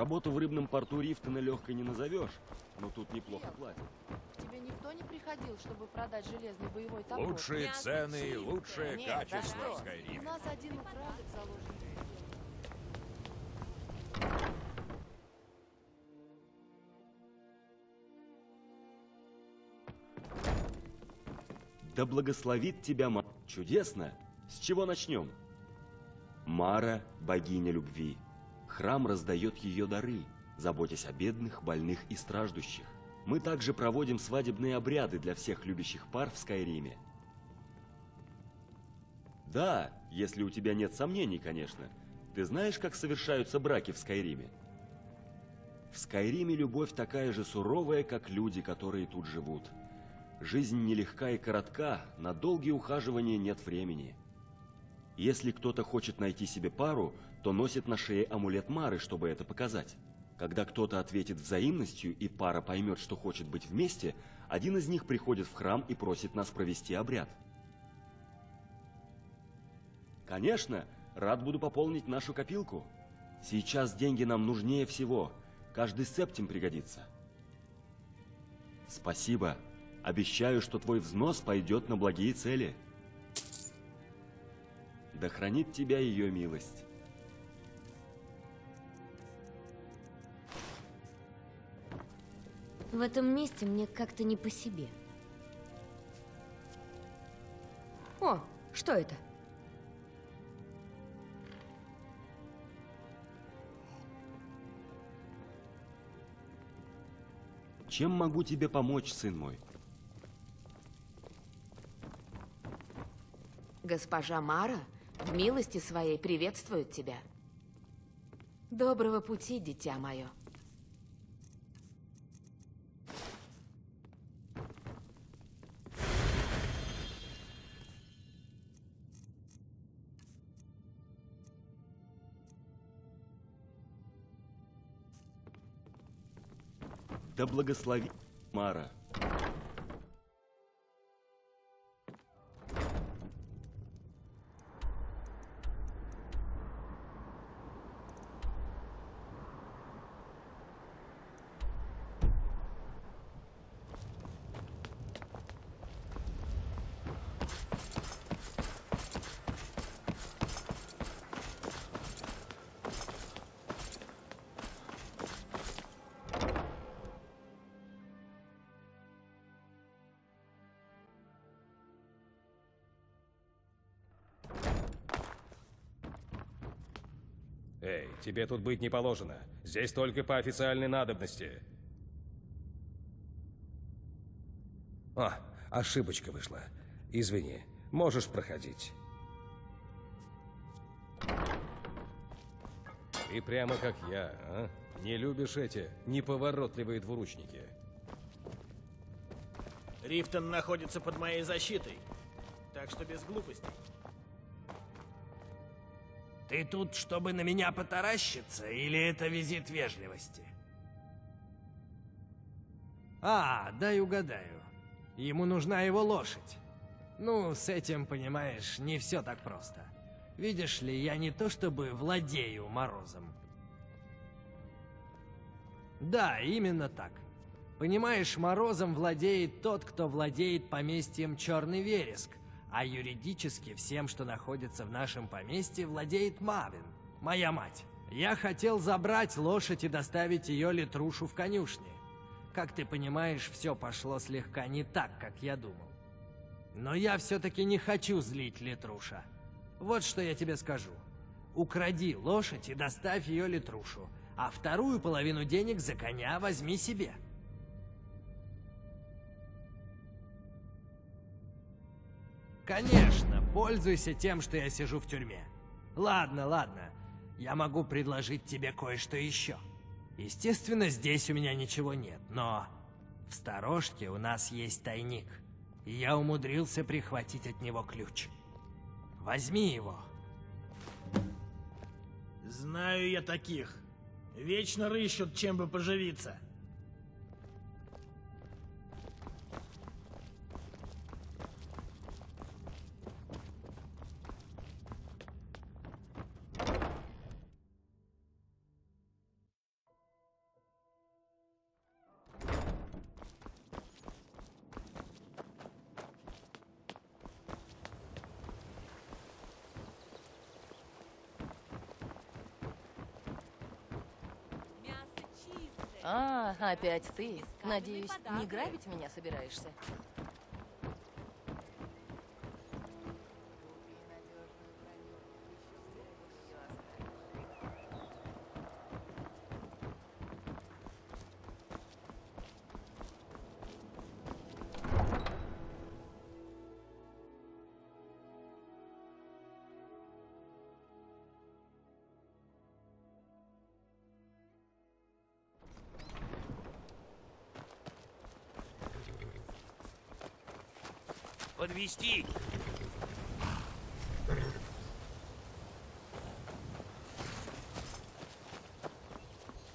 Работу в рыбном порту Рифтона легкой не назовешь, но тут неплохо платят. К тебе никто не приходил, чтобы продать железный боевой топор? Лучшие Мясо цены, чистое. лучшее Нет, качество да что? У нас один украдок заложен. Да благословит тебя Ма... Чудесно! С чего начнем? Мара – богиня любви. Храм раздает ее дары, заботясь о бедных, больных и страждущих. Мы также проводим свадебные обряды для всех любящих пар в Скайриме. Да, если у тебя нет сомнений, конечно. Ты знаешь, как совершаются браки в Скайриме? В Скайриме любовь такая же суровая, как люди, которые тут живут. Жизнь нелегка и коротка, на долгие ухаживания нет времени. Если кто-то хочет найти себе пару, то носит на шее амулет Мары, чтобы это показать. Когда кто-то ответит взаимностью и пара поймет, что хочет быть вместе, один из них приходит в храм и просит нас провести обряд. Конечно, рад буду пополнить нашу копилку. Сейчас деньги нам нужнее всего. Каждый септим пригодится. Спасибо. Обещаю, что твой взнос пойдет на благие цели. Да хранит тебя ее милость. В этом месте мне как-то не по себе. О, что это? Чем могу тебе помочь, сын мой? Госпожа Мара в милости своей приветствует тебя. Доброго пути, дитя мое. Да благослови Мара. Тебе тут быть не положено. Здесь только по официальной надобности. А, ошибочка вышла. Извини, можешь проходить. Ты прямо как я, а? Не любишь эти неповоротливые двуручники. Рифтон находится под моей защитой, так что без глупостей. Ты тут, чтобы на меня потаращиться, или это визит вежливости? А, дай угадаю. Ему нужна его лошадь. Ну, с этим, понимаешь, не все так просто. Видишь ли, я не то чтобы владею Морозом. Да, именно так. Понимаешь, Морозом владеет тот, кто владеет поместьем Черный Вереск, а юридически всем, что находится в нашем поместье, владеет Мавин, моя мать. Я хотел забрать лошадь и доставить ее литрушу в конюшне. Как ты понимаешь, все пошло слегка не так, как я думал. Но я все-таки не хочу злить Литруша. Вот что я тебе скажу. Укради лошадь и доставь ее Литрушу, а вторую половину денег за коня возьми себе. Конечно, пользуйся тем, что я сижу в тюрьме. Ладно, ладно. Я могу предложить тебе кое-что еще. Естественно, здесь у меня ничего нет, но в сторожке у нас есть тайник. И я умудрился прихватить от него ключ. Возьми его. Знаю я таких. Вечно рыщут, чем бы поживиться. А, опять ты. Надеюсь, не грабить меня собираешься? Подвести.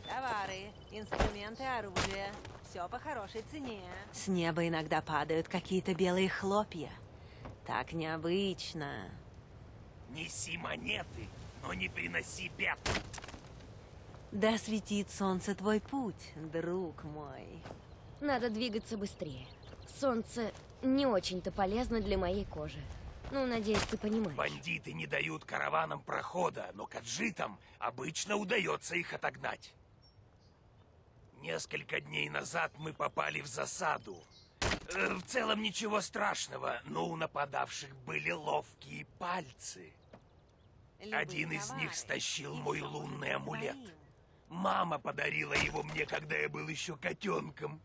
Товары, инструменты, оружие. Все по хорошей цене. С неба иногда падают какие-то белые хлопья. Так необычно. Неси монеты, но не приноси бед. Да светит солнце твой путь, друг мой. Надо двигаться быстрее. Солнце не очень-то полезно для моей кожи. Ну, надеюсь, ты понимаешь. Бандиты не дают караванам прохода, но каджитам обычно удается их отогнать. Несколько дней назад мы попали в засаду. Э, В целом ничего страшного, но у нападавших были ловкие пальцы. Любые Один из них стащил и мой лунный амулет. Мама подарила его мне, когда я был еще котенком.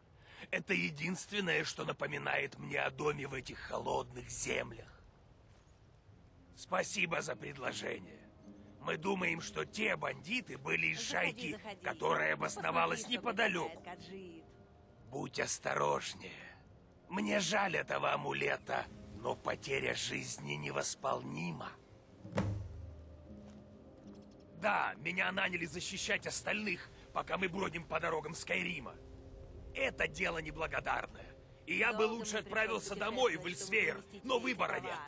Это единственное, что напоминает мне о доме в этих холодных землях. Спасибо за предложение. Мы думаем, что те бандиты были из Заходи, шайки, заходи. которая Посмотри, обосновалась что неподалеку. Будь осторожнее. Мне жаль этого амулета, но потеря жизни невосполнима. Да, меня наняли защищать остальных, пока мы бродим по дорогам Скайрима. Это дело неблагодарное. И я бы лучше отправился домой, в Эльсвейр, но выбора нет.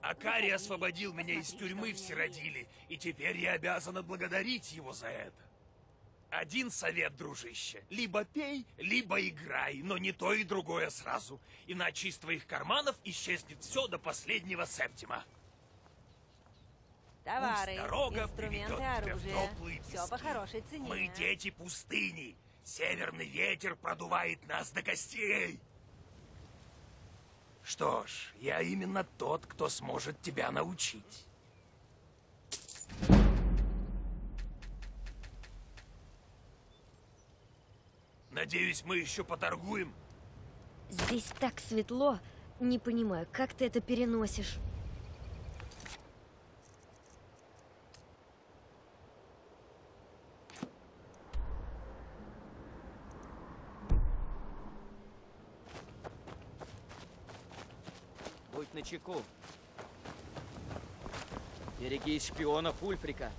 Акари освободил меня из тюрьмы в Сиродиле, и теперь я обязан отблагодарить его за это. Один совет, дружище. Либо пей, либо играй, но не то и другое сразу. Иначе из твоих карманов исчезнет все до последнего септима. Товары, Пусть дорога инструменты, приведет тебя в оружие. Все по хорошей цене. Мы дети пустыни. Северный ветер продувает нас до костей. Что ж, я именно тот, кто сможет тебя научить. Надеюсь, мы еще поторгуем. Здесь так светло. Не понимаю, как ты это переносишь? Будь начеку. Берегись шпионов Ульфрика.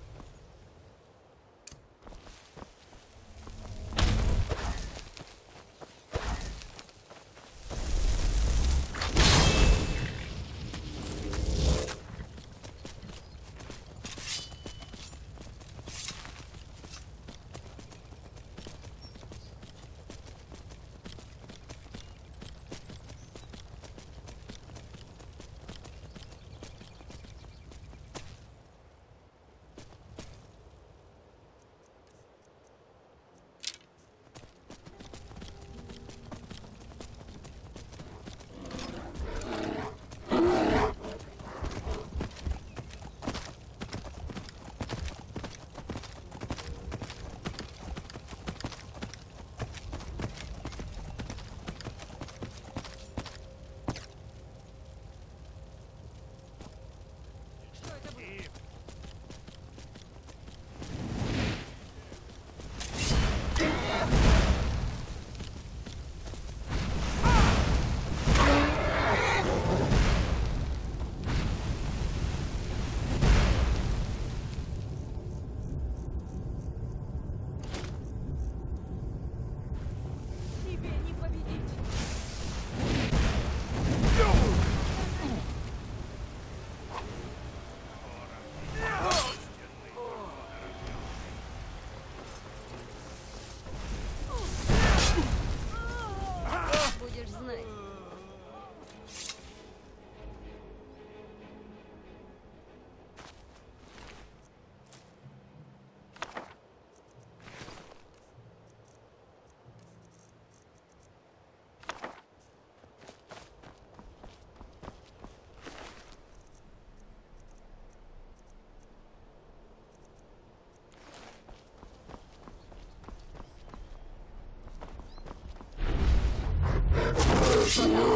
Что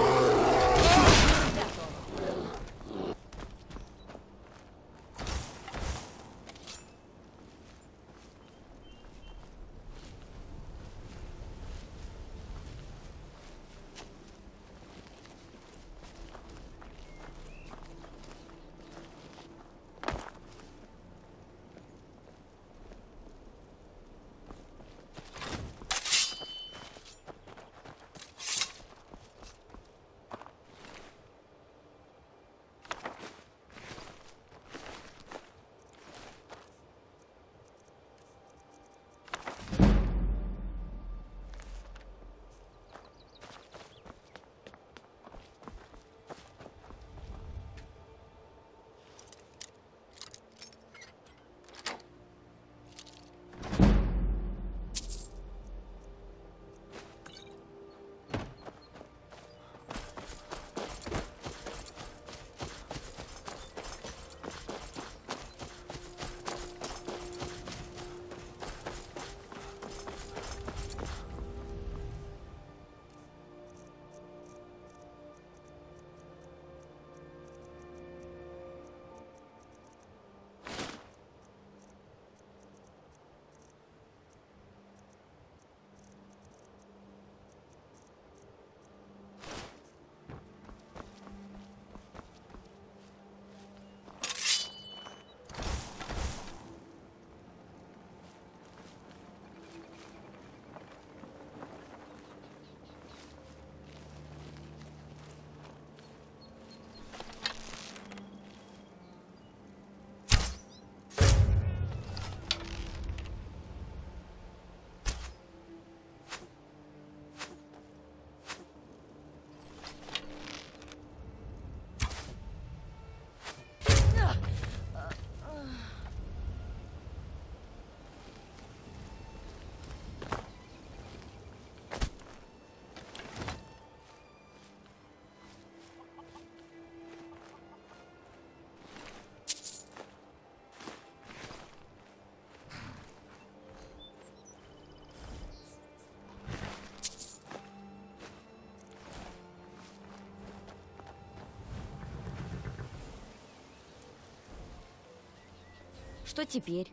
Что теперь?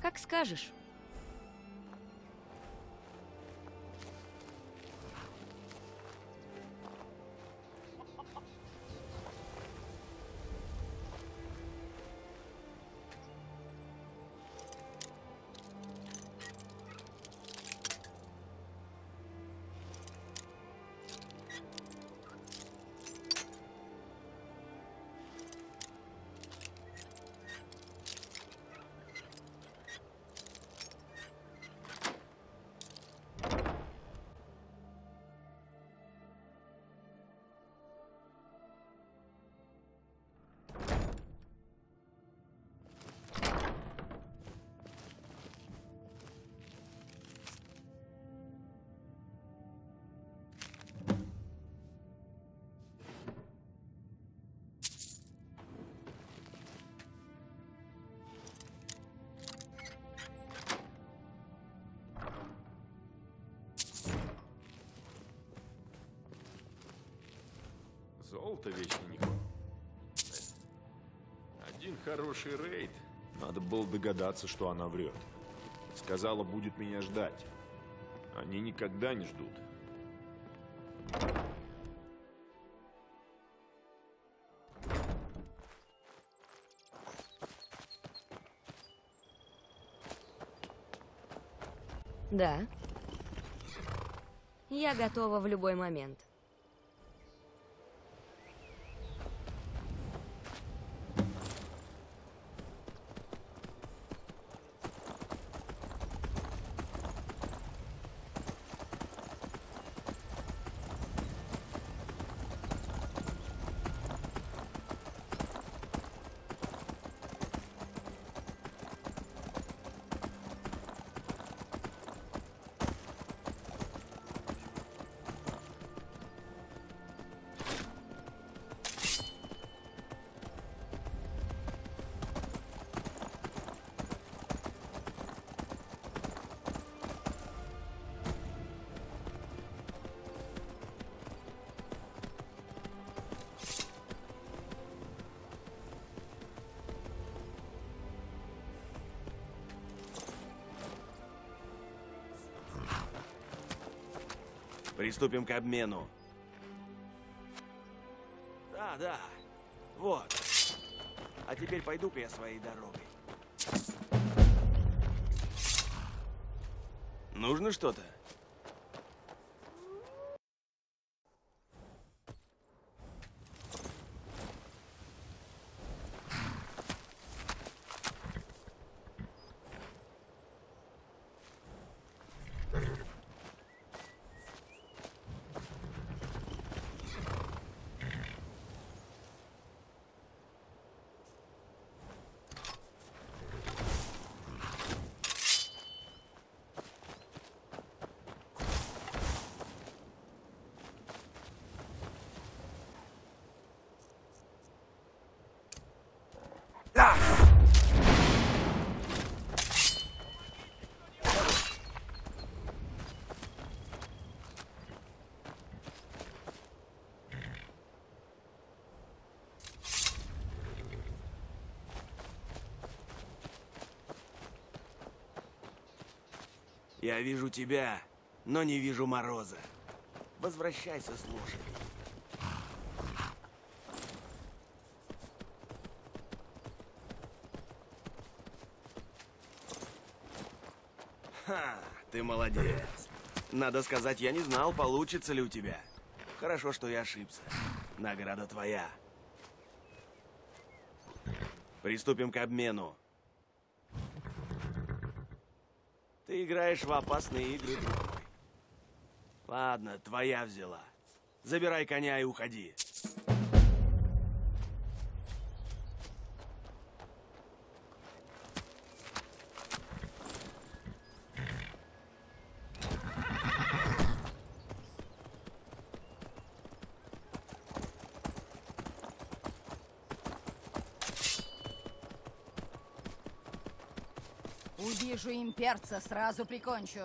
Как скажешь. Золото вечно не. Один хороший рейд. Надо было догадаться, что она врет. Сказала, будет меня ждать. Они никогда не ждут. Да. Я готова в любой момент. Приступим к обмену. Да, да. Вот. А теперь пойду-ка я своей дорогой. Нужно что-то? Я вижу тебя, но не вижу Мороза. Возвращайся с лошади. Ха, ты молодец. Надо сказать, я не знал, получится ли у тебя. Хорошо, что я ошибся. Награда твоя. Приступим к обмену. Играешь в опасные игры, друг мой. Ладно, твоя взяла. Забирай коня и уходи. Увижу имперца, сразу прикончу.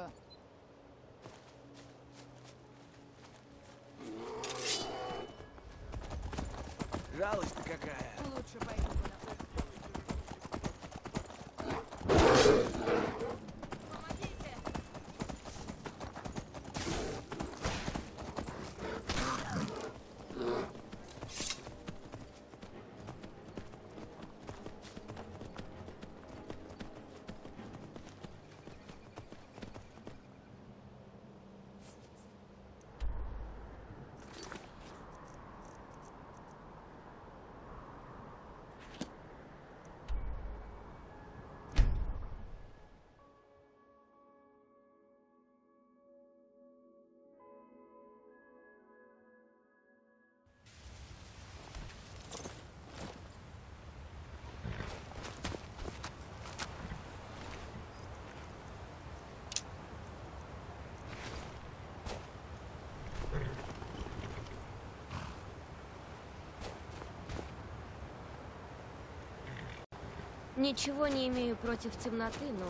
Ничего не имею против темноты, но...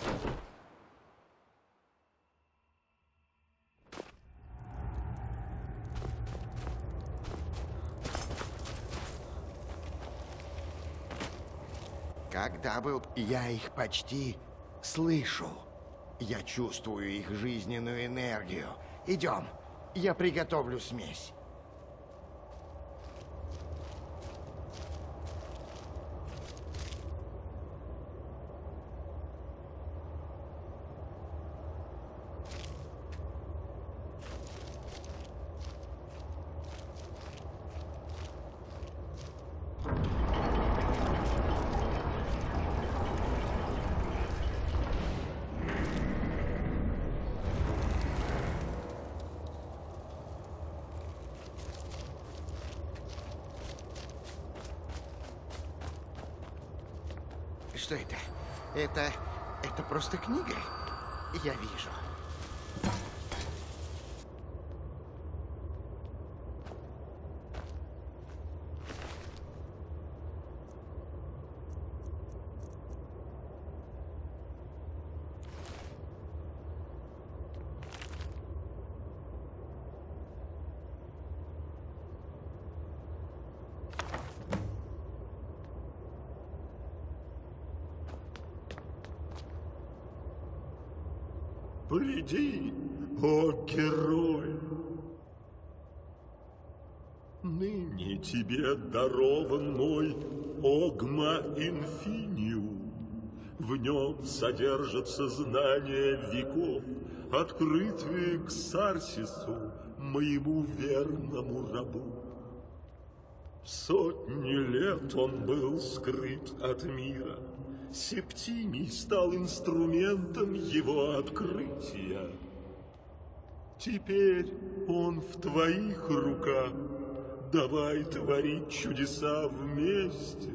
Когда был, я их почти слышу. Я чувствую их жизненную энергию. Идем, я приготовлю смесь. Что это? Это... это просто книга? Я вижу. Приди, о герой! Ныне тебе дарован мой Огма Инфиниум. В нем содержатся знания веков, Открытые к Сарсису, моему верному рабу. Сотни лет он был скрыт от мира. Септимий стал инструментом его открытия. Теперь он в твоих руках. Давай творить чудеса вместе.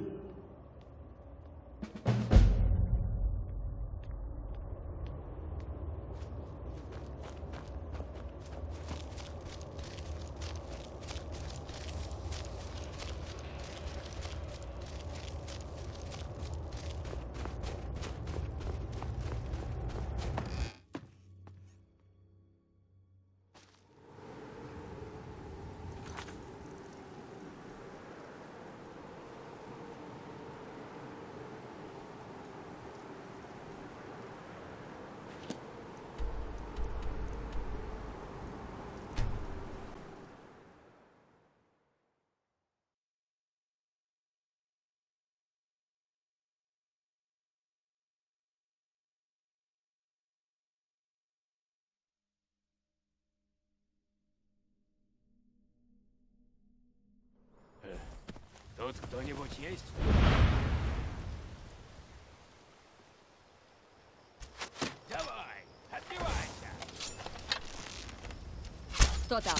Тут кто-нибудь есть? Давай, отбивайся! Кто там?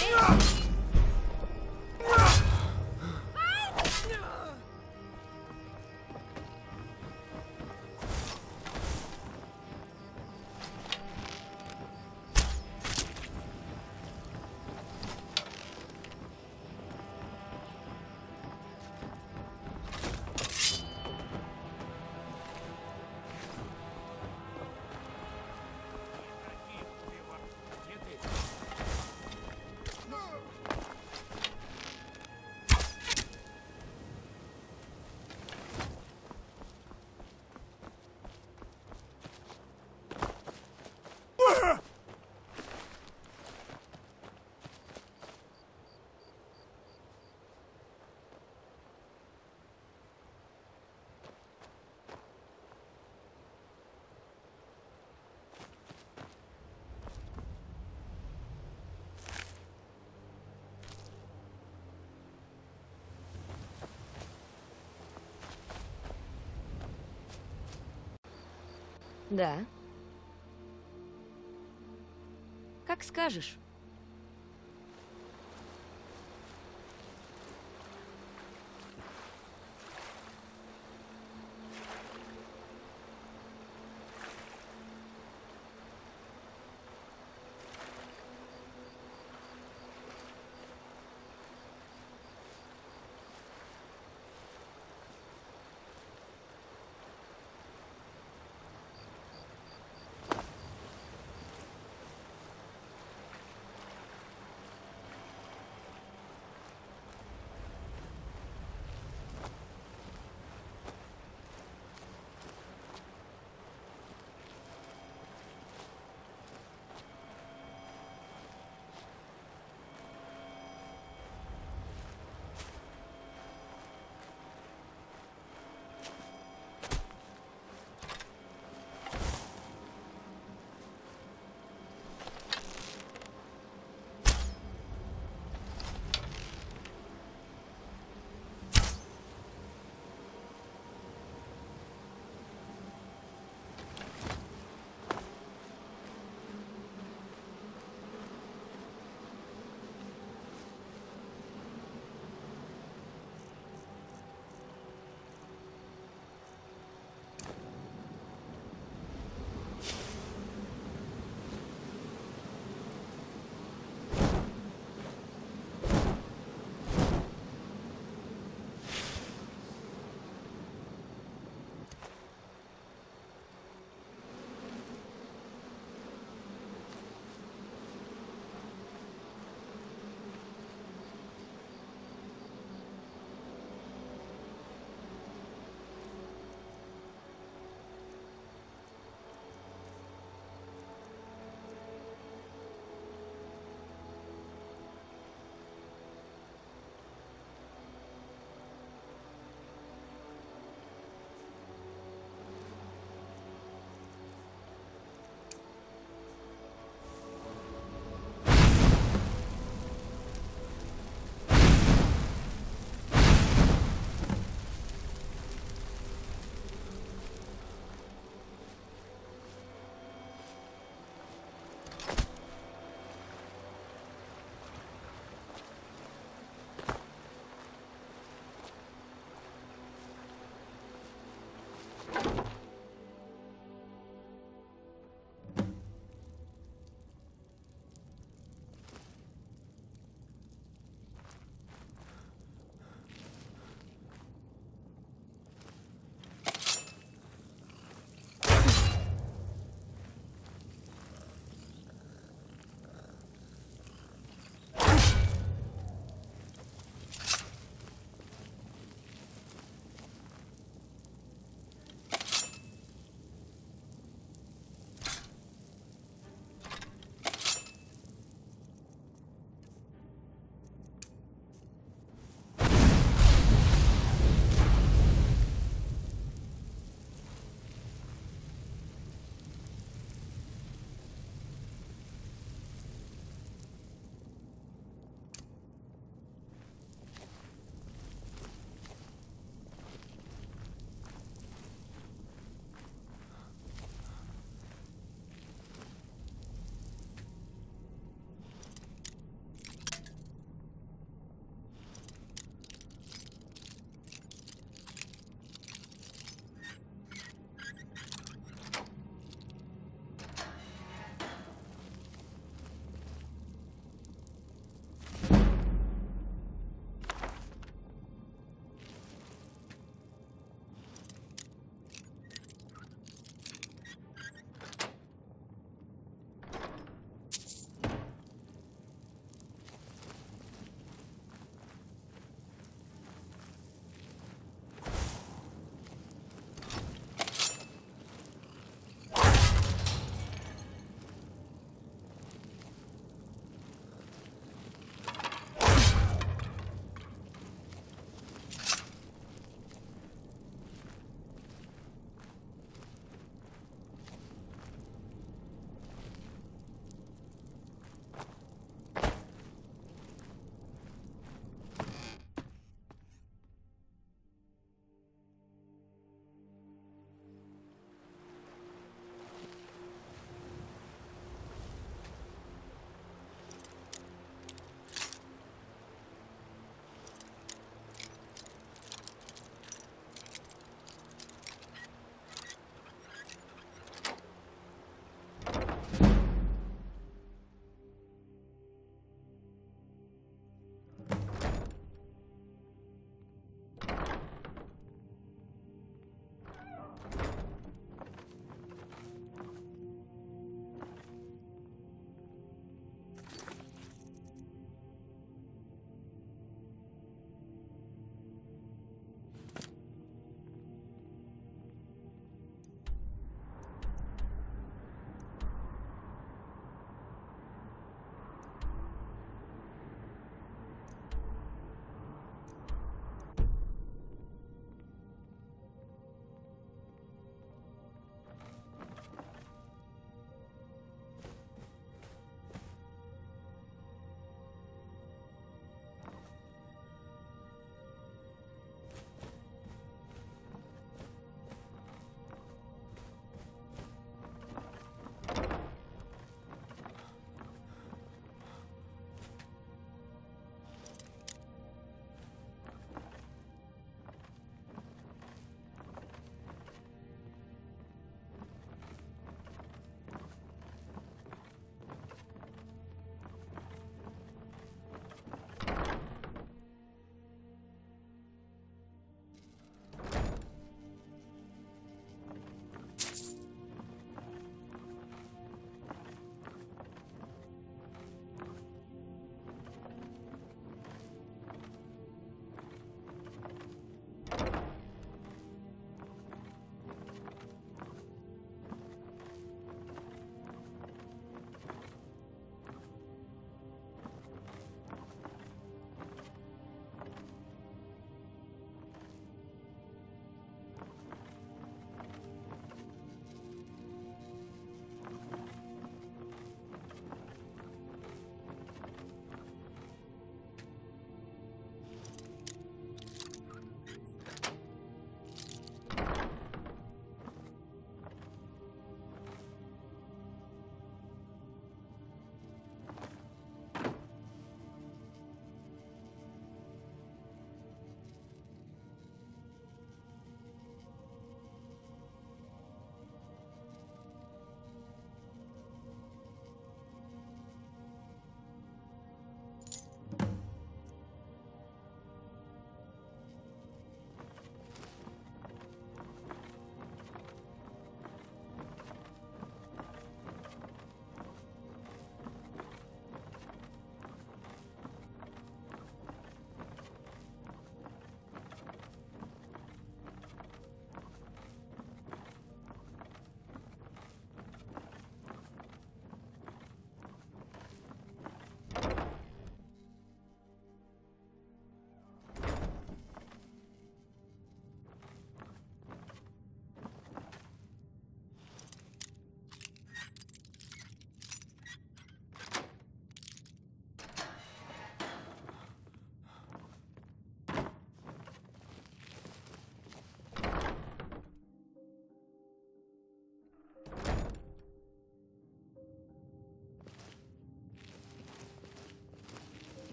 Yeah! Да. Как скажешь.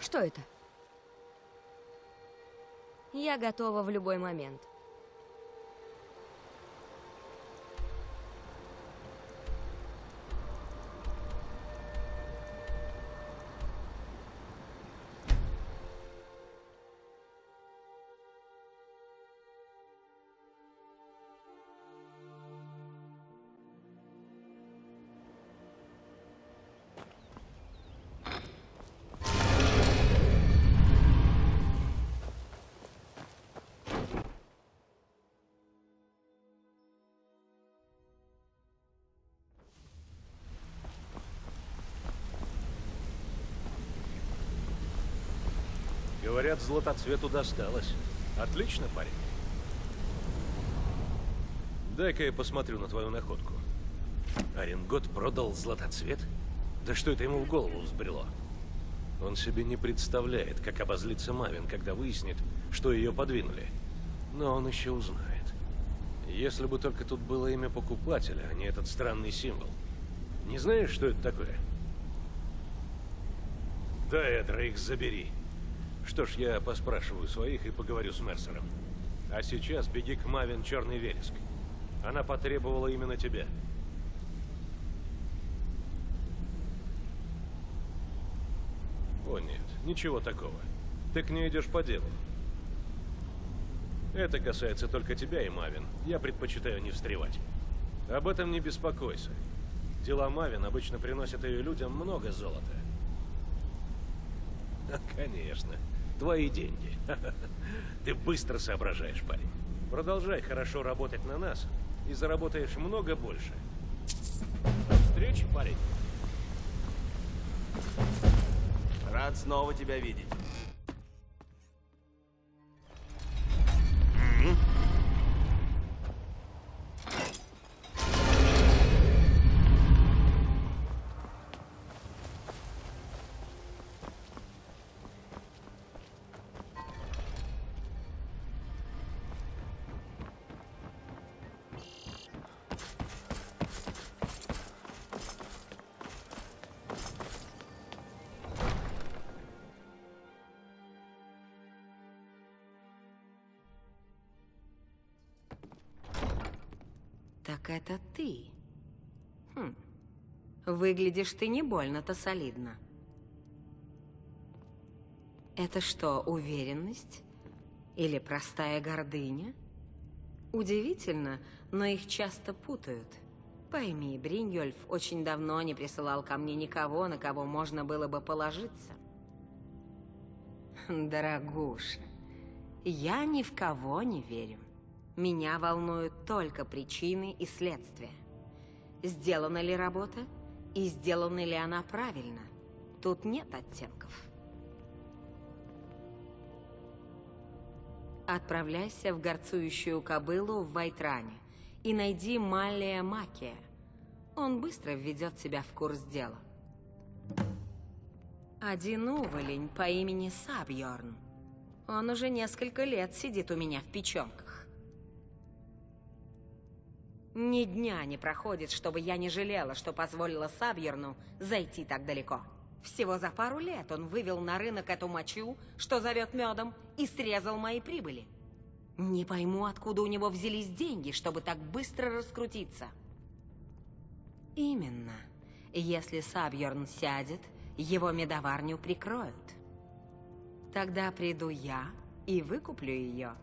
Что это? Я готова в любой момент. Говорят, златоцвету досталось. Отлично, парень. Дай-ка я посмотрю на твою находку. Оренгот продал златоцвет? Да что это ему в голову взбрело? Он себе не представляет, как обозлится Мавин, когда выяснит, что ее подвинули. Но он еще узнает. Если бы только тут было имя покупателя, а не этот странный символ. Не знаешь, что это такое? Да, Эдра, их забери. Что ж, я поспрашиваю своих и поговорю с Мерсером. А сейчас беги к Мавин Черный Вереск. Она потребовала именно тебя. О нет, ничего такого. Ты к ней идешь по делу. Это касается только тебя и Мавин. Я предпочитаю не встревать. Об этом не беспокойся. Дела Мавин обычно приносят ее людям много золота. Конечно. Твои деньги. Ты быстро соображаешь, парень. Продолжай хорошо работать на нас, и заработаешь много больше. До встречи, парень. Рад снова тебя видеть. Выглядишь ты не больно-то солидно. Это что, уверенность? Или простая гордыня? Удивительно, но их часто путают. Пойми, Брингольф очень давно не присылал ко мне никого, на кого можно было бы положиться. Дорогуша, я ни в кого не верю. Меня волнуют только причины и следствия. Сделана ли работа и сделана ли она правильно? Тут нет оттенков. Отправляйся в горцующую кобылу в Вайтране и найди Малия Макия. Он быстро введет тебя в курс дела. Один уволень по имени Сабьорн. Он уже несколько лет сидит у меня в печенках. Ни дня не проходит, чтобы я не жалела, что позволила Сабьерну зайти так далеко. Всего за пару лет он вывел на рынок эту мочу, что зовет медом, и срезал мои прибыли. Не пойму, откуда у него взялись деньги, чтобы так быстро раскрутиться. Именно. Если Сабьерн сядет, его медоварню прикроют. Тогда приду я и выкуплю ее.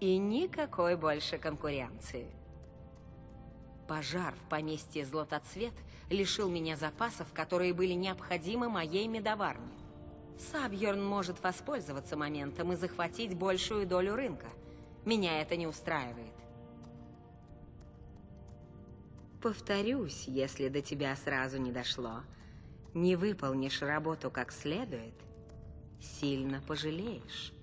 И никакой больше конкуренции. Пожар в поместье Златоцвет лишил меня запасов, которые были необходимы моей медоварне. Сабьерн может воспользоваться моментом и захватить большую долю рынка. Меня это не устраивает. Повторюсь, если до тебя сразу не дошло. Не выполнишь работу как следует, сильно пожалеешь.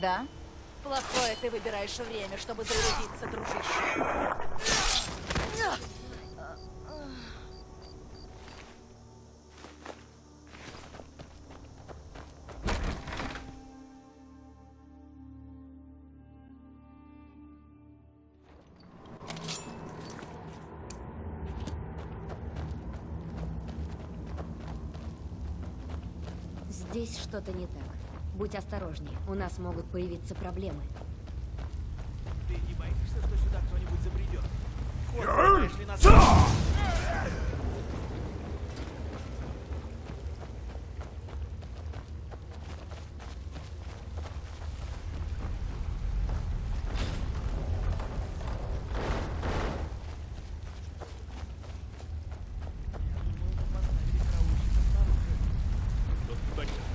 Да? Плохое ты выбираешь время, чтобы зарядиться, дружище. Здесь что-то не так. Осторожнее, у нас могут появиться проблемы. Ты не боишься, что сюда кто-нибудь забредет? Вход, Я- знаешь ли, на-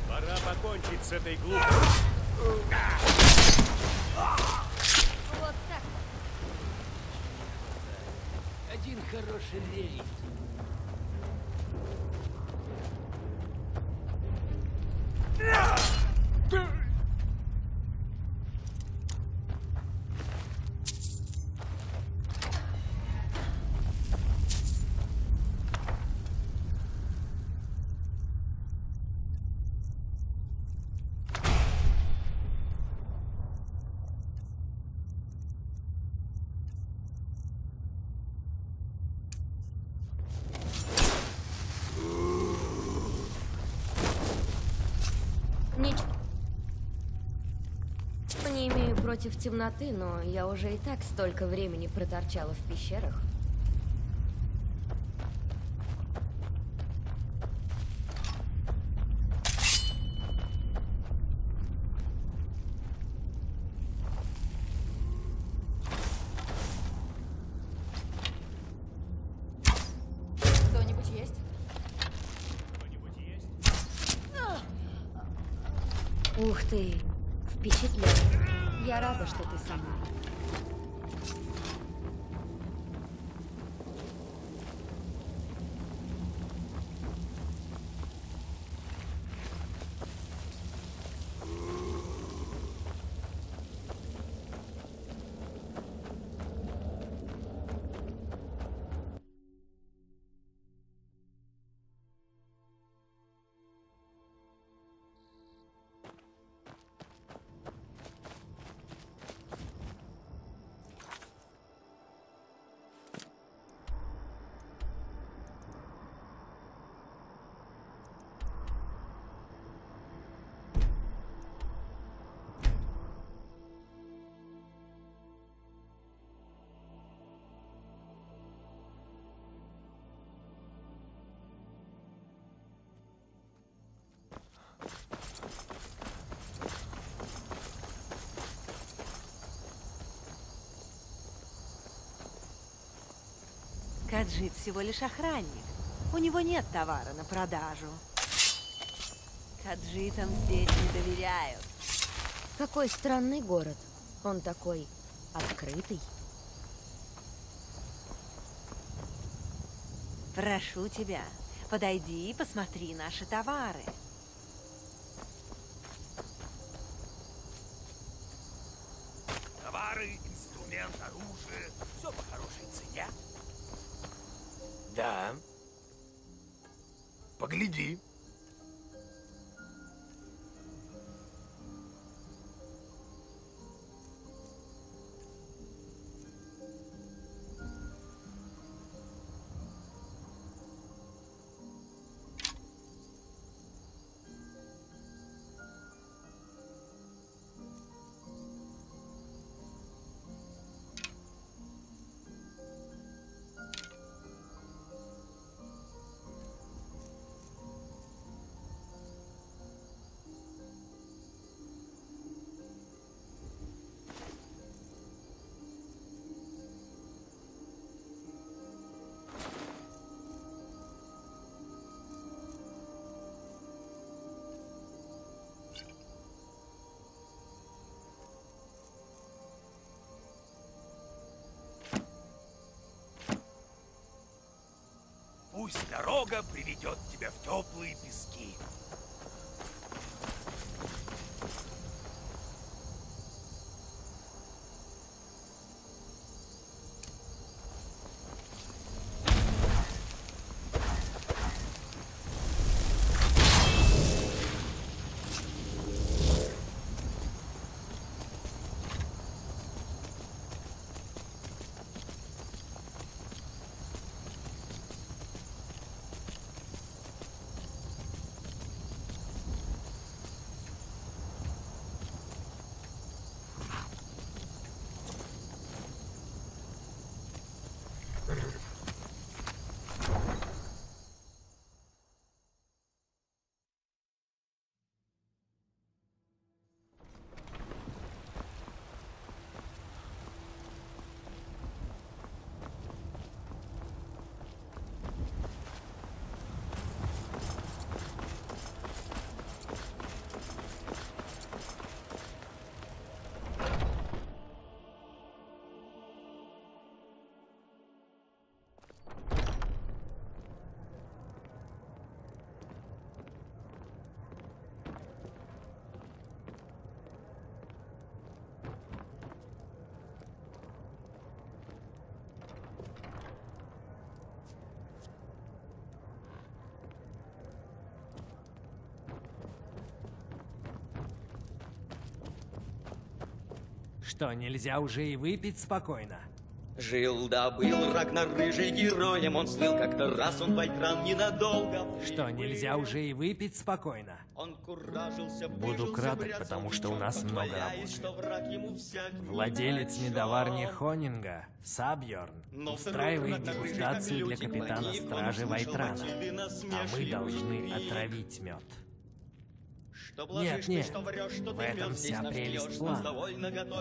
Пора покончить с этой глупостью. Вот так. Один хороший рейд. Ничего. Не имею против темноты, но я уже и так столько времени проторчала в пещерах. Каджит всего лишь охранник. У него нет товара на продажу. Каджитам здесь не доверяют. Какой странный город. Он такой открытый. Прошу тебя, подойди и посмотри наши товары. Пусть дорога приведет тебя в теплые пески. Что, нельзя уже и выпить спокойно? Жил да был Рагнар рыжий героем, он слыл как-то раз, он Вайтран ненадолго. Что, нельзя уже и выпить спокойно? Он куражился, Буду краток, потому что у нас много работы. что враг ему всяк Владелец ни медоварни о чем. Хонинга, Сабьорн, Но устраивает дегустацию для капитана стражи Вайтрана, а мы насмешливых должны отравить мед. Что Нет, блажишь ты, нет, что врешь, что в ты этом вся прелесть плана.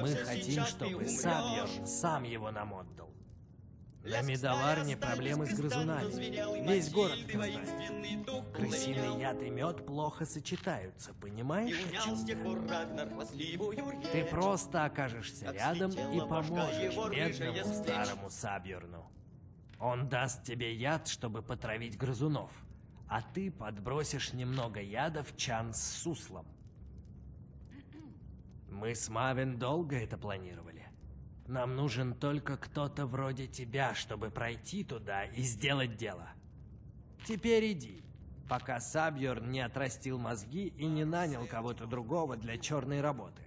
Мы хотим, чтобы. Сабьорн сам его нам отдал. На медоварне проблемы с грызунами. Весь город это знает. Крысиный яд и мед плохо сочетаются, понимаешь? Ты просто окажешься рядом и поможешь бедному старому Сабьерну. Он даст тебе яд, чтобы потравить грызунов, а ты подбросишь немного яда в чан с суслом. Мы с Мавин долго это планировали. Нам нужен только кто-то вроде тебя, чтобы пройти туда и сделать дело. Теперь иди, пока Сабьерн не отрастил мозги и не нанял кого-то другого для черной работы.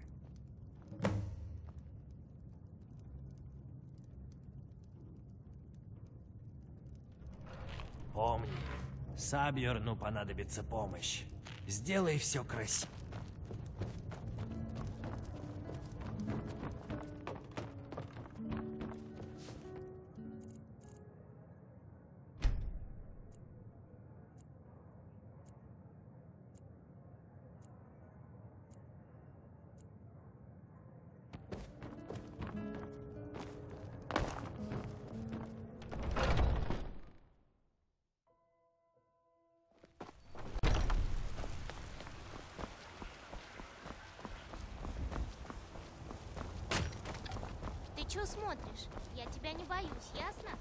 Помни, Сабьерну понадобится помощь. Сделай все красиво. Чё смотришь? Я тебя не боюсь, ясно?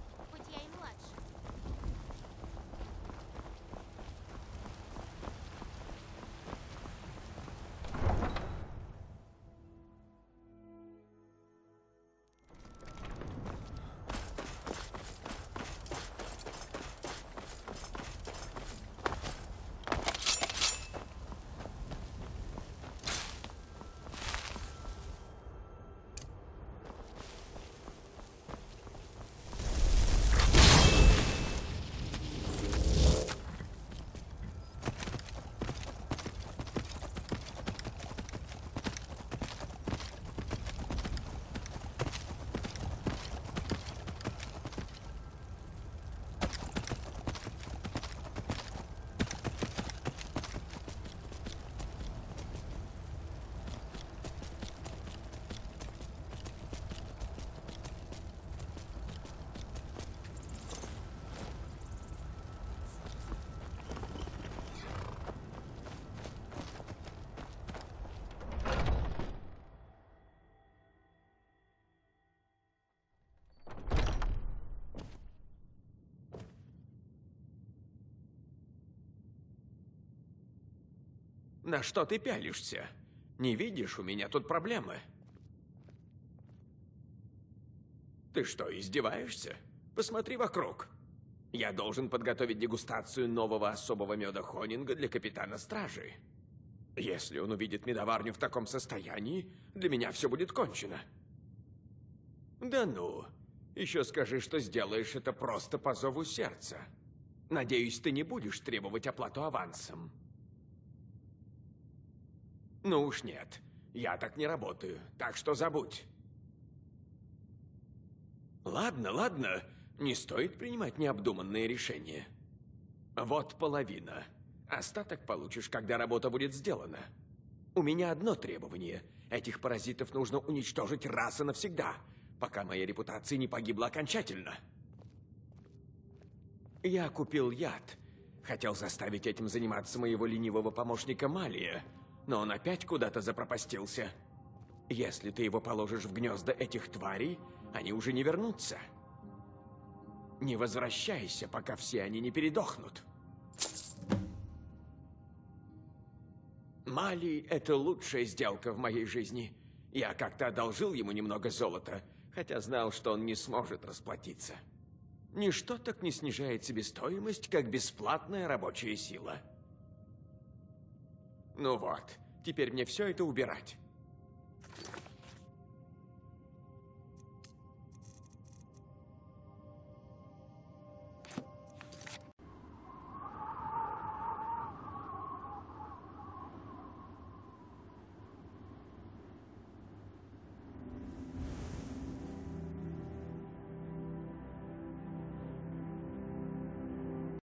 На что ты пялишься? Не видишь, у меня тут проблемы. Ты что, издеваешься? Посмотри вокруг. Я должен подготовить дегустацию нового особого меда Хонинга для капитана стражи. Если он увидит медоварню в таком состоянии, для меня все будет кончено. Да ну, еще скажи, что сделаешь это просто по зову сердца. Надеюсь, ты не будешь требовать оплату авансом. Ну уж нет, я так не работаю, так что забудь. Ладно, ладно, не стоит принимать необдуманные решения. Вот половина. Остаток получишь, когда работа будет сделана. У меня одно требование. Этих паразитов нужно уничтожить раз и навсегда, пока моя репутация не погибла окончательно. Я купил яд. Хотел заставить этим заниматься моего ленивого помощника Малия, но он опять куда-то запропастился. Если ты его положишь в гнезда этих тварей, они уже не вернутся. Не возвращайся, пока все они не передохнут. Мали — это лучшая сделка в моей жизни. Я как-то одолжил ему немного золота, хотя знал, что он не сможет расплатиться. Ничто так не снижает себестоимость, как бесплатная рабочая сила. Ну вот, теперь мне все это убирать.